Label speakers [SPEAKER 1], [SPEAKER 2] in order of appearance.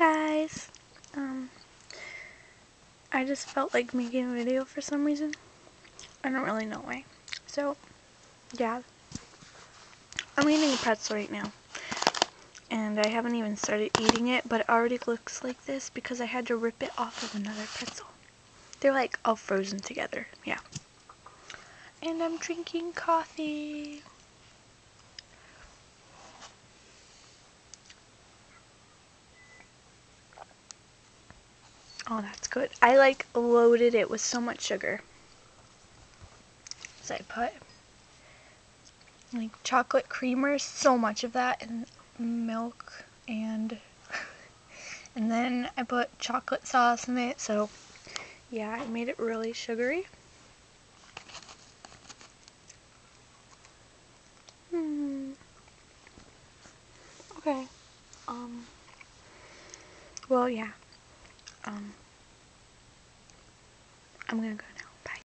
[SPEAKER 1] guys. Um, I just felt like making a video for some reason. I don't really know why. So, yeah. I'm eating a pretzel right now. And I haven't even started eating it, but it already looks like this because I had to rip it off of another pretzel. They're like all frozen together. Yeah. And I'm drinking coffee. Oh, that's good. I like loaded it with so much sugar. So I put like chocolate creamer, so much of that, and milk, and and then I put chocolate sauce in it. So yeah, I made it really sugary. Hmm. Okay. Um. Well, yeah. Um. I'm gonna go now.